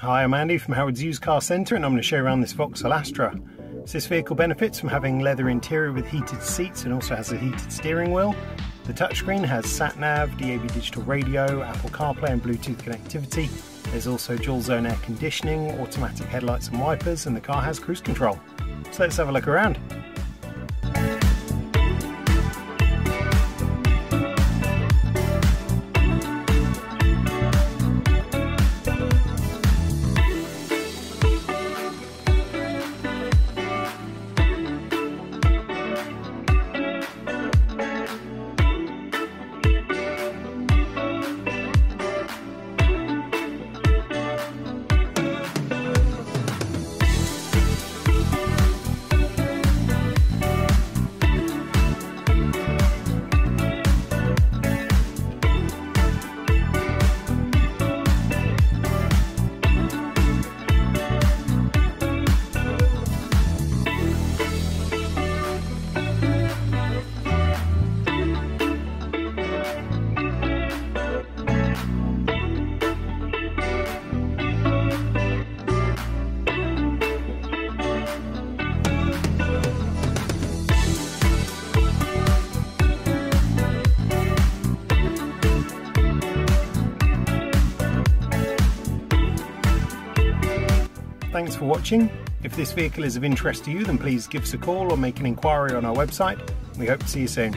Hi, I'm Andy from Howard's Used Car Centre and I'm going to show you around this Vauxhall Astra. So this vehicle benefits from having leather interior with heated seats and also has a heated steering wheel. The touchscreen has sat-nav, DAB digital radio, Apple CarPlay and Bluetooth connectivity. There's also dual zone air conditioning, automatic headlights and wipers and the car has cruise control. So let's have a look around. Thanks for watching. If this vehicle is of interest to you, then please give us a call or make an inquiry on our website. We hope to see you soon.